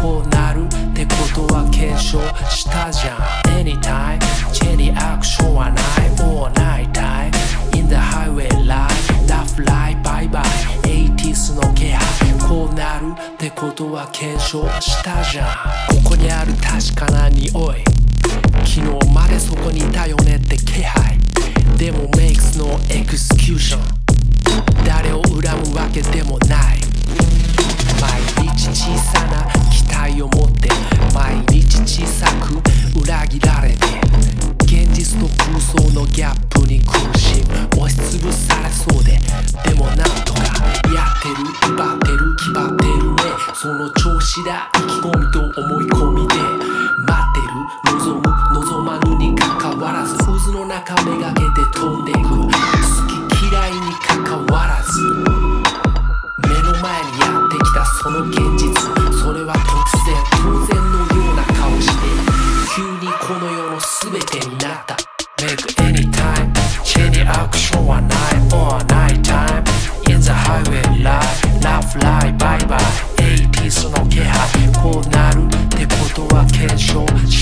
こうなるってことは検証したじゃん。Anytime チェにアクションはない。or night time In the highway life Laugh lie bye bye. 80s の気配。こうなるってことは検証したじゃん。ここにある確かな匂い。昨日までそこにいたよねって気配。でも makes no execution. ギャップに苦しむ。押しつぶされそうで。でもなんとかやってる。奪ってる。決まってる。ねその調子だ。意気込みと思い込みで。待ってる。望む。望まぬにかかわらず。渦の中めがけて飛んでいく。soul.